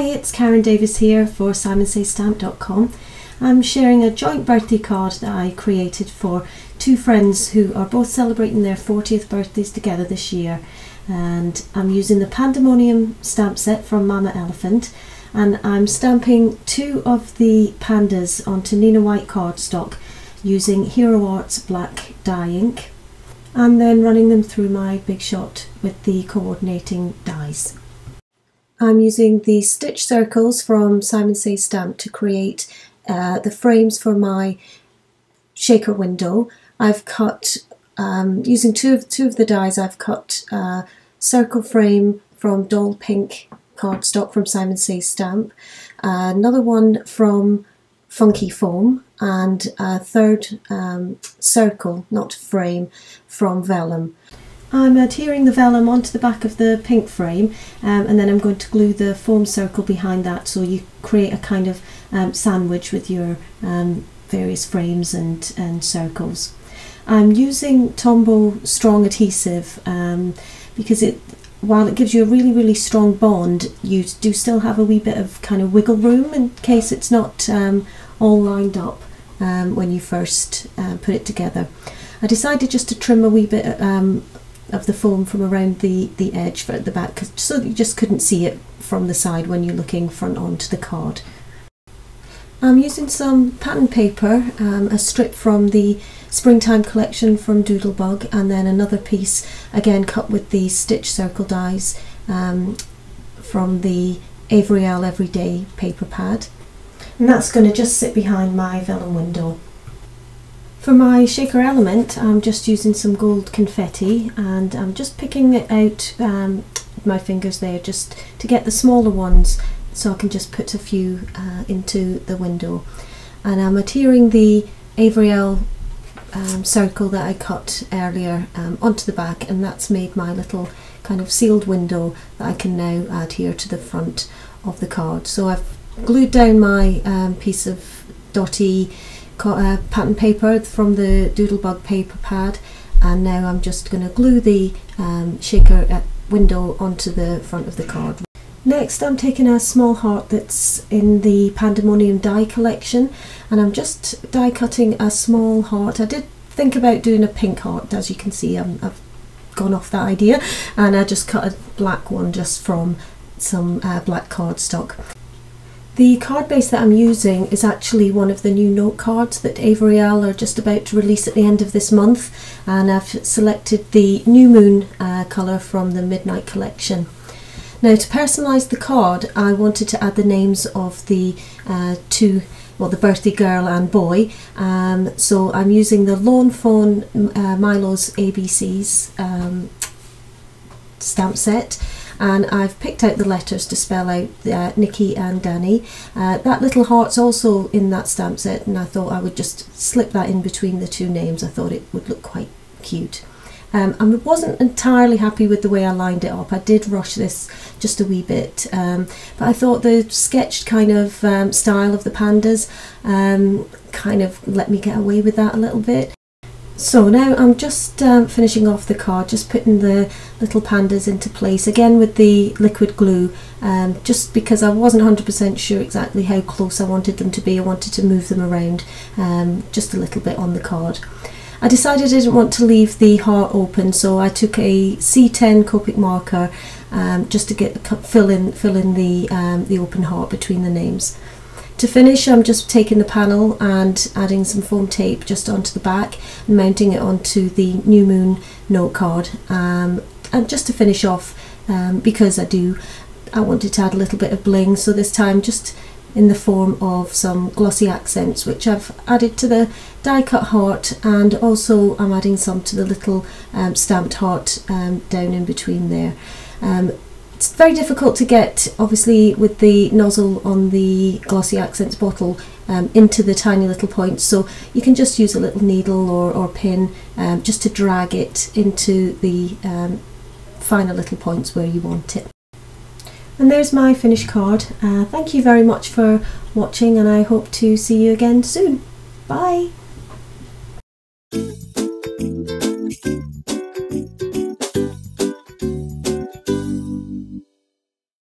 Hi, it's Caryn Davies here for SimonSaysStamp.com. I'm sharing a joint birthday card that I created for two friends who are both celebrating their 40th birthdays together this year. And I'm using the Pandamonium stamp set from Mama Elephant and I'm stamping two of the pandas onto Neenah White cardstock using Hero Arts black dye ink and then running them through my Big Shot with the coordinating dies. I'm using the stitch circles from Simon Says Stamp to create uh, the frames for my shaker window. I've cut, um, using two of, two of the dies, I've cut uh, circle frame from Doll Pink cardstock from Simon Says Stamp, uh, another one from Funky Foam, and a third um, circle, not frame, from Vellum. I'm adhering the vellum onto the back of the pink frame um, and then I'm going to glue the foam circle behind that so you create a kind of um, sandwich with your um, various frames and, and circles. I'm using Tombow strong adhesive um, because it while it gives you a really really strong bond you do still have a wee bit of kind of wiggle room in case it's not um, all lined up um, when you first uh, put it together. I decided just to trim a wee bit um, of the foam from around the, the edge at the back so that you just couldn't see it from the side when you're looking front onto the card. I'm using some pattern paper, um, a strip from the springtime collection from Doodlebug and then another piece again cut with the stitch circle dies um, from the Avery-Elle Everyday paper pad and that's going to just sit behind my vellum window. For my shaker element I'm just using some gold confetti and I'm just picking it out um, my fingers there just to get the smaller ones so I can just put a few uh, into the window and I'm adhering the Avery-Elle um, circle that I cut earlier um, onto the back and that's made my little kind of sealed window that I can now adhere to the front of the card. So I've glued down my um, piece of dotty uh, pattern paper from the Doodlebug paper pad and now I'm just going to glue the um, shaker uh, window onto the front of the card. Next I'm taking a small heart that's in the Pandamonium die collection and I'm just die cutting a small heart. I did think about doing a pink heart as you can see i have gone off that idea and I just cut a black one just from some uh, black cardstock. The card base that I'm using is actually one of the new note cards that Avery-Elle are just about to release at the end of this month and I've selected the New Moon uh, colour from the Midnight collection. Now to personalise the card I wanted to add the names of the uh, two well the birthday girl and boy um, so I'm using the Lawn Fawn uh, Milo's ABCs um, stamp set and I've picked out the letters to spell out uh, Nikki and Danny. Uh, that little heart's also in that stamp set and I thought I would just slip that in between the two names. I thought it would look quite cute. Um, I wasn't entirely happy with the way I lined it up. I did rush this just a wee bit, um, but I thought the sketched kind of um, style of the pandas um, kind of let me get away with that a little bit. So now I'm just um, finishing off the card, just putting the little pandas into place again with the liquid glue um, just because I wasn't 100% sure exactly how close I wanted them to be. I wanted to move them around um, just a little bit on the card. I decided I didn't want to leave the heart open so I took a C10 Copic marker um, just to get fill in fill in the um, the open heart between the names. To finish I'm just taking the panel and adding some foam tape just onto the back and mounting it onto the New Moon note card um, and just to finish off um, because I do I wanted to add a little bit of bling so this time just in the form of some glossy accents which I've added to the die cut heart and also I'm adding some to the little um, stamped heart um, down in between there. Um, it's very difficult to get, obviously, with the nozzle on the Glossy Accents bottle um, into the tiny little points. So you can just use a little needle or, or pin um, just to drag it into the um, finer little points where you want it. And there's my finished card. Uh, thank you very much for watching and I hope to see you again soon. Bye!